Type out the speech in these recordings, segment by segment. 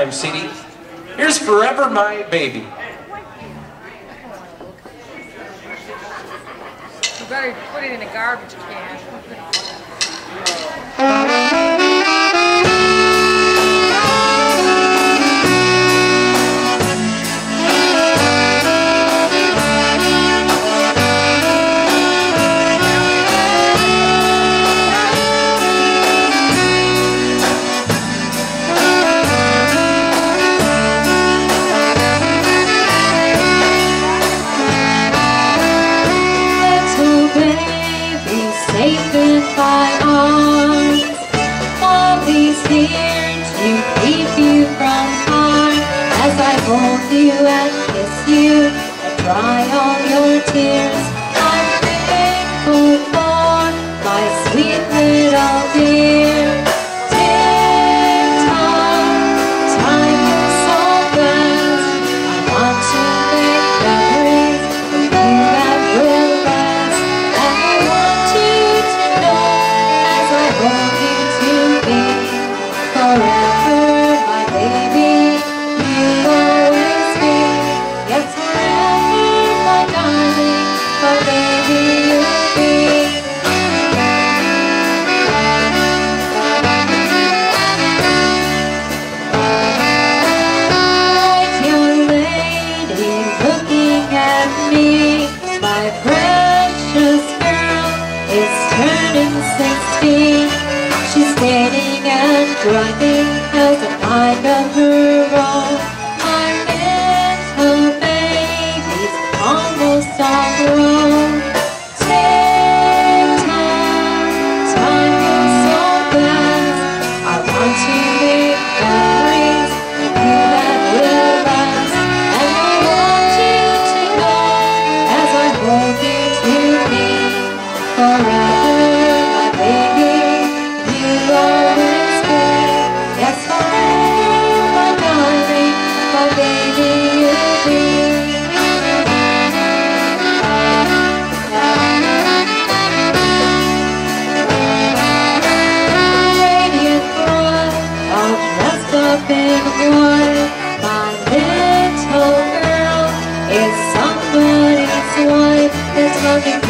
I'm CD. Here's Forever My Baby. You better put it in a garbage can. Keep you from harm. As I hold you and kiss you and dry all your tears. I'm thankful for my sweet little dear. Tick-tock, and driving as a mind of her own. My little baby's almost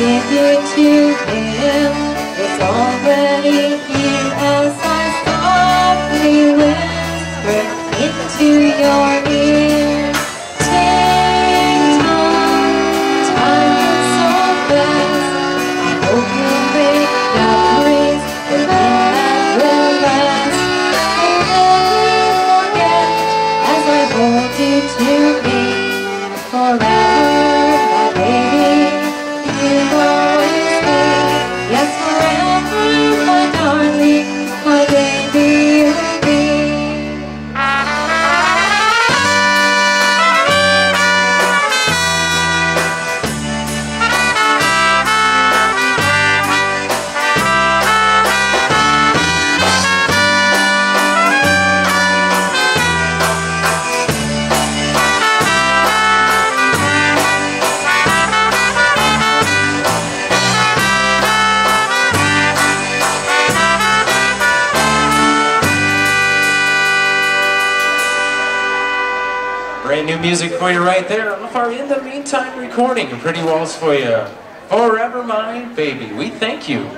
bigger to him. It's already here as I softly whisper into your ear. Tick-tock, time so fast. Hope you'll make last. Forget as I hold you to me forever, Brand new music for you right there our In the Meantime recording. Pretty Waltz for you. Forever My Baby. We thank you.